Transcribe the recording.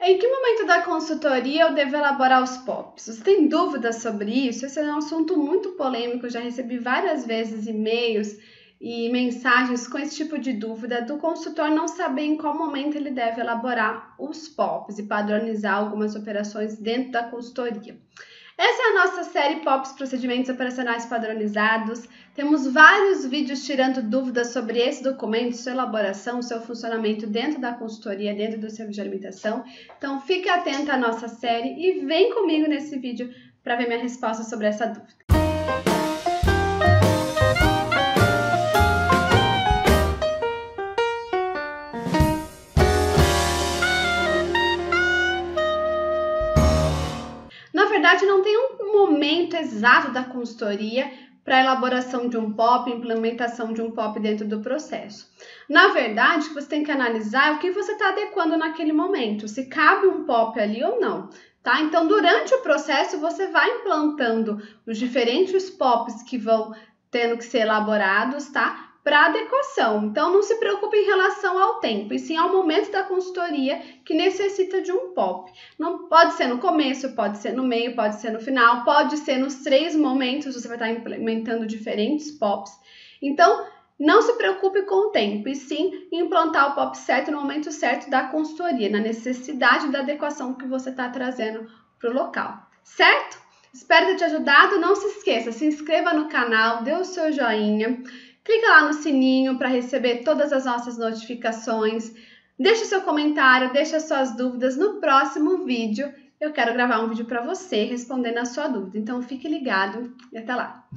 Em que momento da consultoria eu devo elaborar os POPs? Você tem dúvidas sobre isso? Esse é um assunto muito polêmico, eu já recebi várias vezes e-mails e mensagens com esse tipo de dúvida do consultor não saber em qual momento ele deve elaborar os POPs e padronizar algumas operações dentro da consultoria. Essa é a nossa série POPs Procedimentos Operacionais Padronizados. Temos vários vídeos tirando dúvidas sobre esse documento, sua elaboração, seu funcionamento dentro da consultoria, dentro do serviço de alimentação. Então fique atento à nossa série e vem comigo nesse vídeo para ver minha resposta sobre essa dúvida. Verdade, não tem um momento exato da consultoria para elaboração de um POP, implementação de um POP dentro do processo. Na verdade, você tem que analisar é o que você está adequando naquele momento, se cabe um POP ali ou não. Tá? Então, durante o processo, você vai implantando os diferentes POPs que vão tendo que ser elaborados, tá? Para adequação. Então, não se preocupe em relação ao tempo, e sim ao momento da consultoria que necessita de um POP. Não pode ser no começo, pode ser no meio, pode ser no final, pode ser nos três momentos, você vai estar implementando diferentes POPs. Então, não se preocupe com o tempo, e sim implantar o POP certo no momento certo da consultoria, na necessidade da adequação que você está trazendo para o local, certo? Espero ter te ajudado. Não se esqueça, se inscreva no canal, dê o seu joinha. Clica lá no sininho para receber todas as nossas notificações. Deixe seu comentário, deixe suas dúvidas. No próximo vídeo, eu quero gravar um vídeo para você respondendo a sua dúvida. Então, fique ligado e até lá!